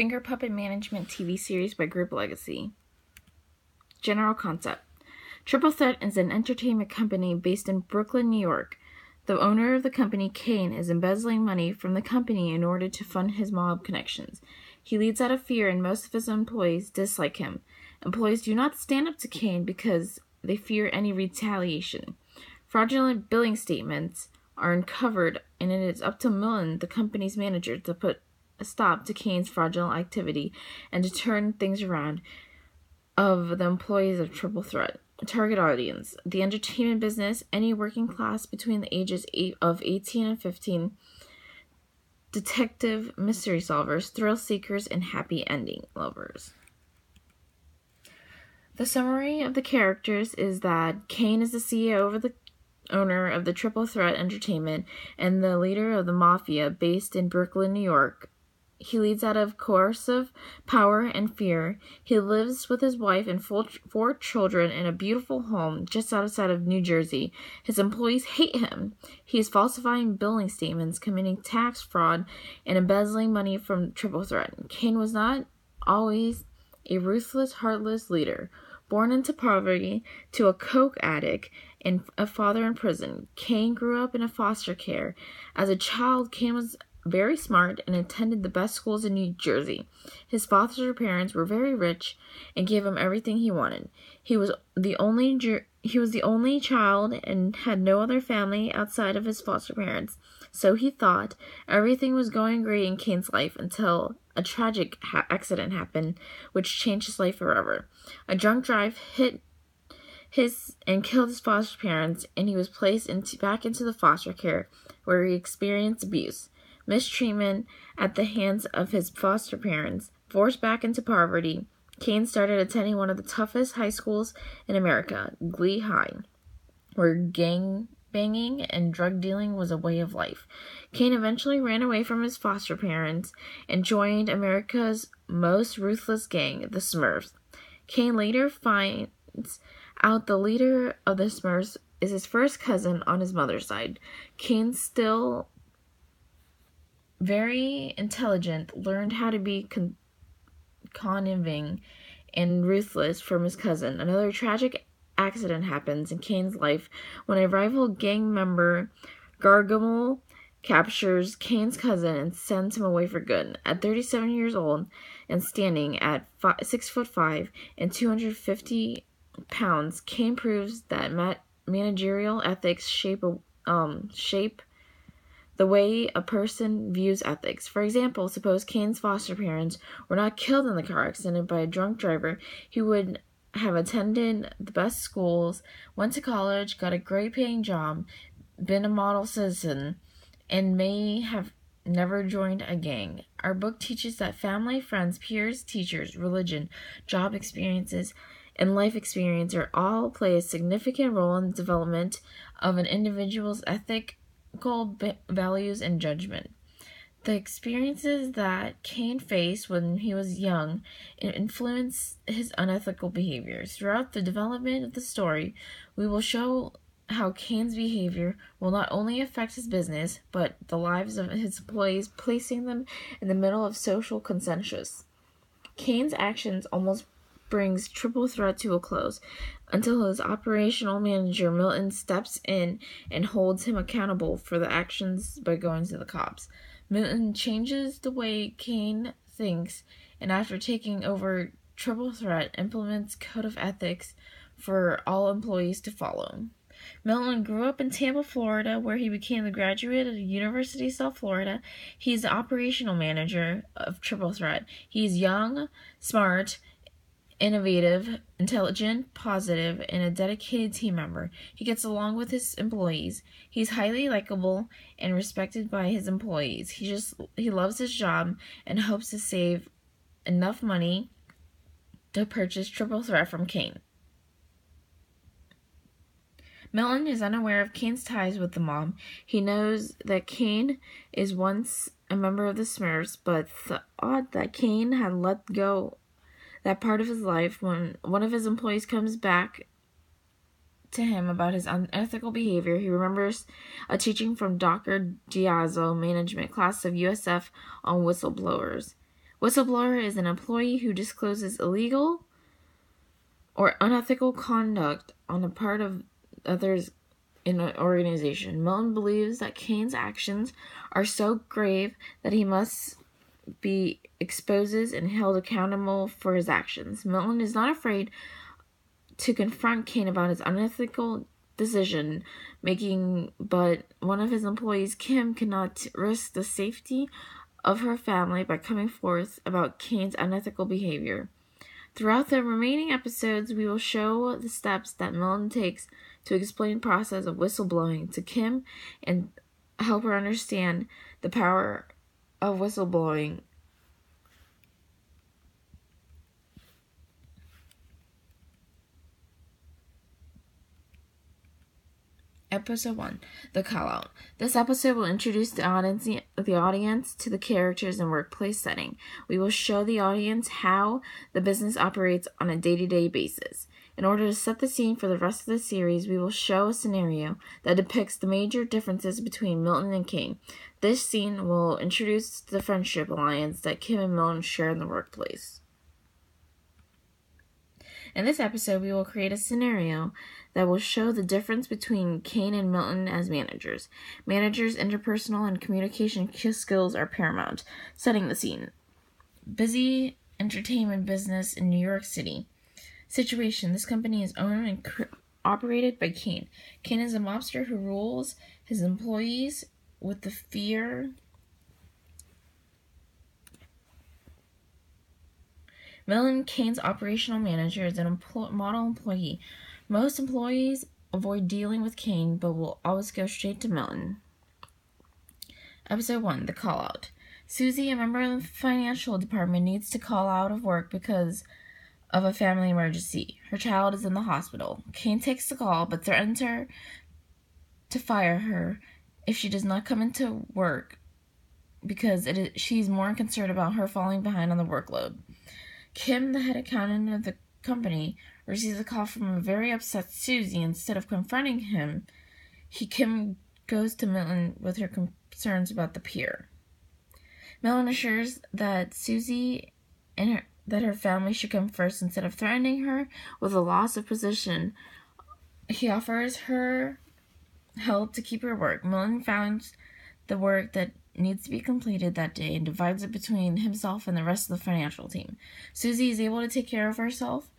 Finger Puppet Management TV series by Group Legacy. General concept Triple Threat is an entertainment company based in Brooklyn, New York. The owner of the company, Kane, is embezzling money from the company in order to fund his mob connections. He leads out of fear, and most of his employees dislike him. Employees do not stand up to Kane because they fear any retaliation. Fraudulent billing statements are uncovered, and it is up to Milton, the company's manager, to put a stop to Kane's fraudulent activity and to turn things around of the employees of Triple Threat. Target audience the entertainment business, any working class between the ages of 18 and 15, detective mystery solvers, thrill seekers, and happy ending lovers. The summary of the characters is that Kane is the CEO of the owner of the Triple Threat Entertainment and the leader of the Mafia based in Brooklyn, New York. He leads out of coercive power and fear. He lives with his wife and four children in a beautiful home just outside of New Jersey. His employees hate him. He is falsifying billing statements, committing tax fraud, and embezzling money from Triple Threat. Kane was not always a ruthless, heartless leader. Born into poverty to a coke addict and a father in prison, Kane grew up in a foster care. As a child, Kane was very smart and attended the best schools in New Jersey. His foster parents were very rich and gave him everything he wanted. He was the only he was the only child and had no other family outside of his foster parents. So he thought everything was going great in Kane's life until a tragic ha- accident happened which changed his life forever. A drunk drive hit his and killed his foster parents and he was placed into back into the foster care where he experienced abuse mistreatment at the hands of his foster parents, forced back into poverty, Kane started attending one of the toughest high schools in America, Glee High, where gang banging and drug dealing was a way of life. Kane eventually ran away from his foster parents and joined America's most ruthless gang, the Smurfs. Kane later finds out the leader of the Smurfs is his first cousin on his mother's side. Kane still very intelligent, learned how to be con- conniving and ruthless from his cousin. Another tragic accident happens in Kane's life when a rival gang member, Gargamel, captures Kane's cousin and sends him away for good. At 37 years old and standing at five, 6 foot 5 and 250 pounds, Kane proves that managerial ethics shape a, um, shape the way a person views ethics. For example, suppose Kane's foster parents were not killed in the car accident by a drunk driver, he would have attended the best schools, went to college, got a great paying job, been a model citizen, and may have never joined a gang. Our book teaches that family, friends, peers, teachers, religion, job experiences, and life experience are all play a significant role in the development of an individual's ethic, values and judgment. The experiences that Kane faced when he was young influenced his unethical behaviors. Throughout the development of the story, we will show how Kane's behavior will not only affect his business, but the lives of his employees, placing them in the middle of social consensus. Kane's actions almost brings Triple Threat to a close until his operational manager Milton steps in and holds him accountable for the actions by going to the cops. Milton changes the way Kane thinks and after taking over Triple Threat implements code of ethics for all employees to follow. Milton grew up in Tampa, Florida, where he became the graduate of the University of South Florida. He's the operational manager of Triple Threat. He's young, smart, innovative, intelligent, positive, and a dedicated team member. He gets along with his employees. He's highly likable and respected by his employees. He just he loves his job and hopes to save enough money to purchase Triple Threat from Kane. Milton is unaware of Kane's ties with the mob. He knows that Kane is once a member of the Smurfs, but thought that Kane had let go that part of his life when one of his employees comes back to him about his unethical behavior. He remembers a teaching from Dr. Diazzo management class of USF on whistleblowers. Whistleblower is an employee who discloses illegal or unethical conduct on the part of others in an organization. Milton believes that Kane's actions are so grave that he must be exposes and held accountable for his actions. Milton is not afraid to confront Kane about his unethical decision making, but one of his employees, Kim, cannot risk the safety of her family by coming forth about Kane's unethical behavior. Throughout the remaining episodes, we will show the steps that Milton takes to explain the process of whistleblowing to Kim and help her understand the power of whistleblowing Episode 1 The Call Out. This episode will introduce the audience, the audience to the characters and workplace setting. We will show the audience how the business operates on a day to day basis. In order to set the scene for the rest of the series, we will show a scenario that depicts the major differences between Milton and Kane. This scene will introduce the friendship alliance that Kim and Milton share in the workplace. In this episode, we will create a scenario that will show the difference between Kane and Milton as managers. Managers' interpersonal and communication skills are paramount. Setting the scene. Busy entertainment business in New York City. Situation This company is owned and cr- operated by Kane. Kane is a mobster who rules his employees with the fear. Milton Kane's operational manager is an empl- model employee most employees avoid dealing with Kane, but will always go straight to Melon. Episode 1 The Call Out. Susie, a member of the financial department, needs to call out of work because of a family emergency. Her child is in the hospital. Kane takes the call but threatens her to fire her if she does not come into work because it is, she's more concerned about her falling behind on the workload. Kim, the head accountant of the company, receives a call from a very upset Susie. Instead of confronting him, he Kim goes to Milton with her concerns about the pier. Milton assures that Susie and her, that her family should come first instead of threatening her with a loss of position. He offers her help to keep her work. Milton finds the work that needs to be completed that day and divides it between himself and the rest of the financial team. Susie is able to take care of herself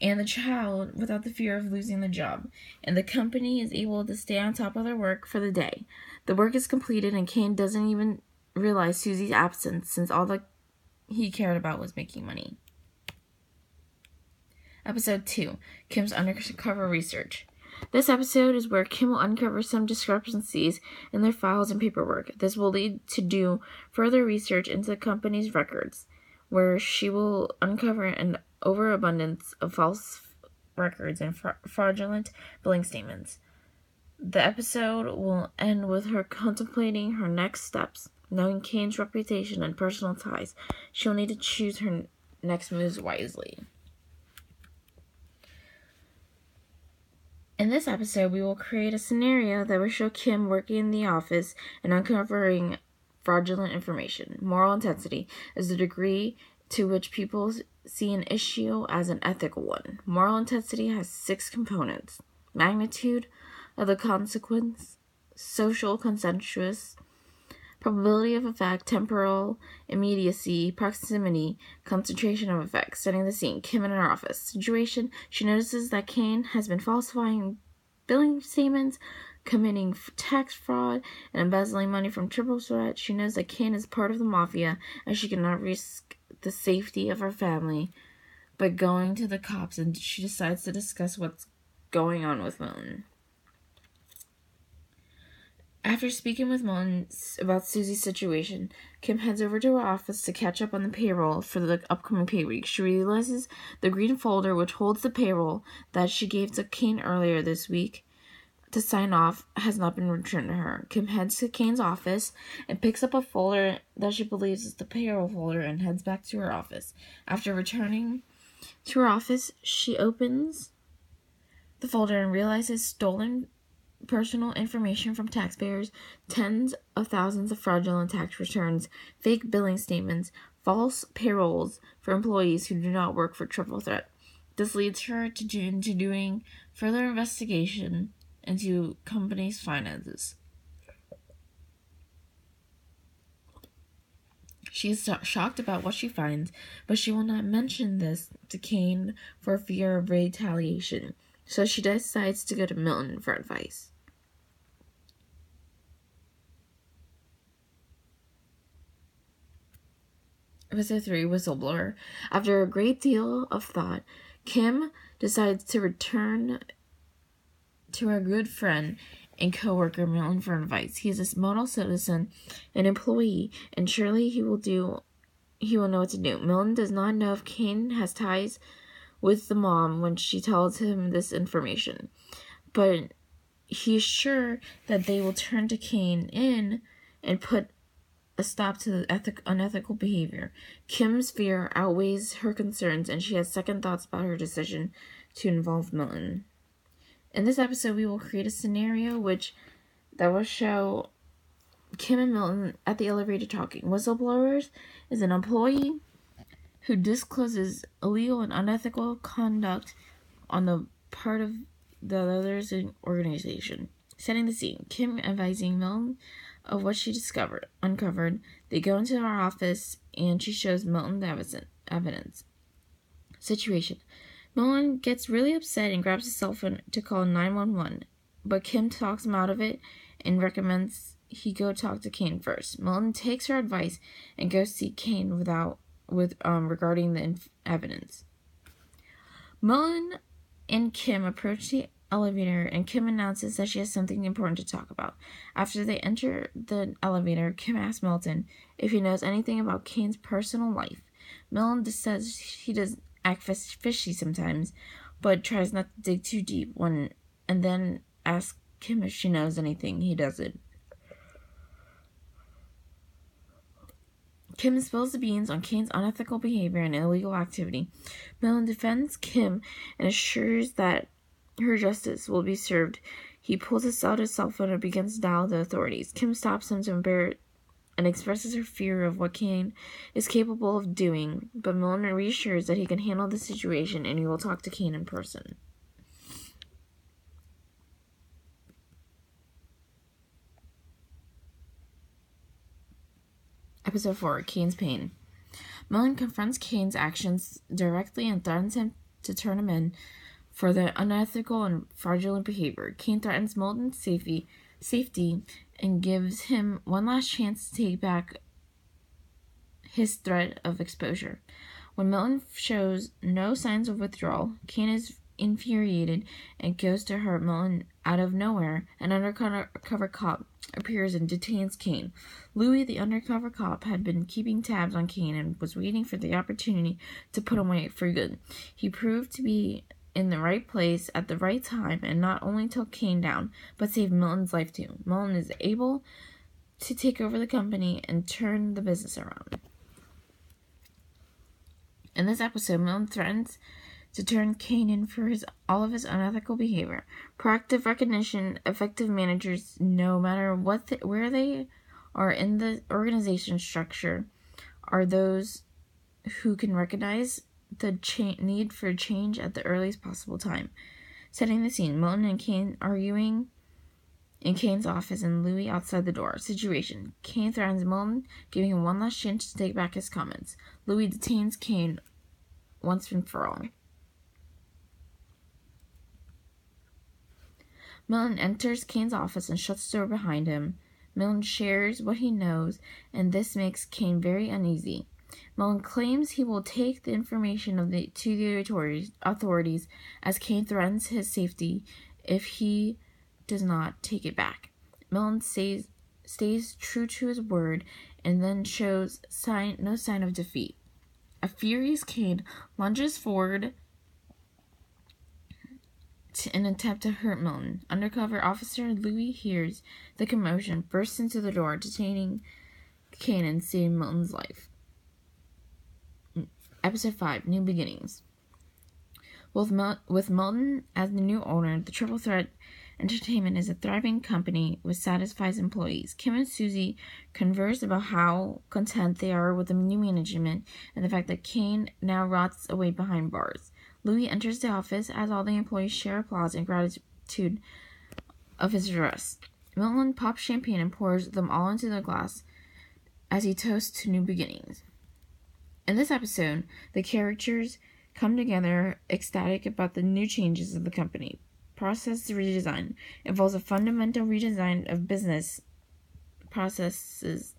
and the child without the fear of losing the job, and the company is able to stay on top of their work for the day. The work is completed, and Kane doesn't even realize Susie's absence since all that he cared about was making money. Episode 2 Kim's Undercover Research. This episode is where Kim will uncover some discrepancies in their files and paperwork. This will lead to do further research into the company's records, where she will uncover an overabundance of false records and fra- fraudulent billing statements. The episode will end with her contemplating her next steps. Knowing Kane's reputation and personal ties, she'll need to choose her next moves wisely. In this episode, we will create a scenario that will show Kim working in the office and uncovering fraudulent information. Moral intensity is the degree to which people see an issue as an ethical one. Moral intensity has six components magnitude of the consequence, social consensus, probability of effect, temporal immediacy, proximity, concentration of effect. Setting the scene Kim in her office. Situation She notices that Kane has been falsifying billing statements, committing tax fraud, and embezzling money from Triple Threat. She knows that Kane is part of the mafia and she cannot risk the safety of her family by going to the cops and she decides to discuss what's going on with Milton. After speaking with Milton about Susie's situation, Kim heads over to her office to catch up on the payroll for the upcoming pay week. She realizes the green folder, which holds the payroll that she gave to Kane earlier this week, to sign off has not been returned to her. Kim heads to Kane's office and picks up a folder that she believes is the payroll folder and heads back to her office. After returning to her office, she opens the folder and realizes stolen personal information from taxpayers, tens of thousands of fraudulent tax returns, fake billing statements, false payrolls for employees who do not work for Triple Threat. This leads her to, do, into doing further investigation into company's finances. She is shocked about what she finds, but she will not mention this to Kane for fear of retaliation. So she decides to go to Milton for advice. Episode 3 Whistleblower. After a great deal of thought, Kim decides to return to her good friend and co-worker Milton for advice. He is a model citizen, an employee, and surely he will do he will know what to do. Milton does not know if Kane has ties with the mom when she tells him this information. But he is sure that they will turn to Kane in and put a stop to the ethic- unethical behavior. Kim's fear outweighs her concerns, and she has second thoughts about her decision to involve Milton. In this episode, we will create a scenario which that will show Kim and Milton at the elevator talking. Whistleblowers is an employee who discloses illegal and unethical conduct on the part of the others in organization. Setting the scene, Kim advising Milton of what she discovered, uncovered. They go into her office and she shows Milton the evidence. Situation. Milton gets really upset and grabs his cell phone to call 911, but Kim talks him out of it and recommends he go talk to Kane first. Milton takes her advice and goes see Kane without with um regarding the inf- evidence. Milton and Kim approach the elevator and Kim announces that she has something important to talk about. After they enter the elevator, Kim asks Milton if he knows anything about Kane's personal life. Milton says he does act fishy sometimes, but tries not to dig too deep when and then asks Kim if she knows anything he doesn't. Kim spills the beans on Kane's unethical behavior and illegal activity. Milton defends Kim and assures that her justice will be served. He pulls out his cell phone and begins to dial the authorities. Kim stops him to embarrass and expresses her fear of what Kane is capable of doing, but Milton reassures that he can handle the situation and he will talk to Kane in person. Episode 4 Kane's Pain. Milton confronts Kane's actions directly and threatens him to turn him in for the unethical and fraudulent behavior. Kane threatens Milton's safety, safety and gives him one last chance to take back his threat of exposure. When Milton shows no signs of withdrawal, Kane is infuriated and goes to hurt Milton out of nowhere. An undercover cop appears and detains Kane. Louis, the undercover cop, had been keeping tabs on Kane and was waiting for the opportunity to put him away for good. He proved to be in the right place at the right time and not only took Kane down, but saved Milton's life too. Milton is able to take over the company and turn the business around. In this episode, Milton threatens to turn Kane in for his all of his unethical behavior. Proactive recognition, effective managers, no matter what the, where they are in the organization structure, are those who can recognize the cha- need for change at the earliest possible time. Setting the scene, Milton and Kane arguing in Kane's office and Louis outside the door. Situation. Kane threatens Milton, giving him one last chance to take back his comments. Louis detains Kane once and for all. Milton enters Kane's office and shuts the door behind him. Milton shares what he knows, and this makes Kane very uneasy. Milton claims he will take the information of the to the authorities, as Kane threatens his safety if he does not take it back. Milton stays stays true to his word and then shows sign no sign of defeat. A furious Kane lunges forward to, in an attempt to hurt Milton. Undercover officer Louis hears the commotion, bursts into the door, detaining Kane and saving Milton's life. Episode 5 New Beginnings. With, Mel- with Milton as the new owner, the triple threat Entertainment is a thriving company with satisfied employees. Kim and Susie converse about how content they are with the new management and the fact that Kane now rots away behind bars. Louis enters the office as all the employees share applause and gratitude of his arrest. Milton pops champagne and pours them all into the glass as he toasts to new beginnings. In this episode, the characters come together ecstatic about the new changes of the company. Process redesign involves a fundamental redesign of business processes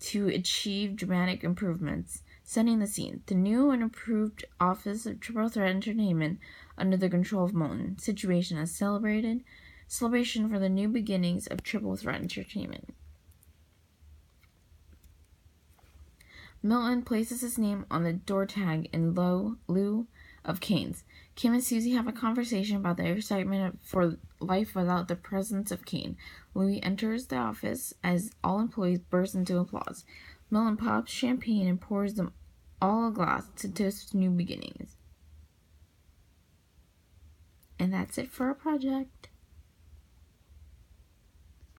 to achieve dramatic improvements. Setting the scene. The new and improved office of Triple Threat Entertainment under the control of Milton. Situation is celebrated. Celebration for the new beginnings of Triple Threat Entertainment. Milton places his name on the door tag in low lieu of Kane's. Kim and Susie have a conversation about their excitement for life without the presence of Kane. Louis enters the office as all employees burst into applause. Milton pops champagne and pours them all a glass to toast new beginnings. And that's it for our project.